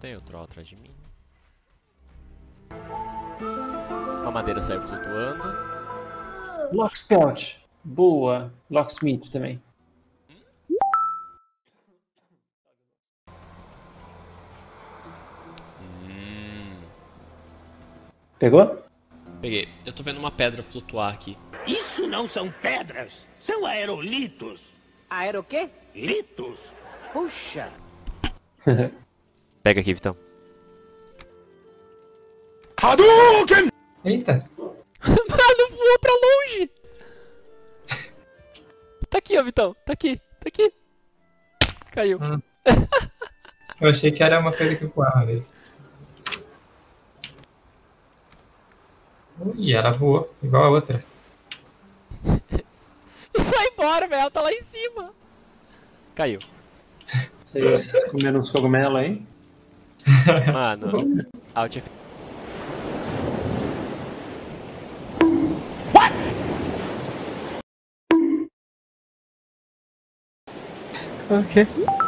Tem o troll atrás de mim. A madeira saiu flutuando. Lockspelt. Boa. Locksmith também. Hum, Pegou? peguei. Eu tô vendo uma pedra flutuar aqui. Isso não são pedras, são aerolitos. Aero quê? Litos. Puxa. Pega aqui, Vitão. Eita. Mano, voou pra longe! Tá aqui, ó, Vitão. Tá aqui, tá aqui. Caiu. Eu achei que era uma coisa que voava mesmo. Ui, ela voou, igual a outra. E vai embora, velho. Ela tá lá em cima. Caiu. Vocês comeram uns cogumelos aí? Mano, Alt F. Ok.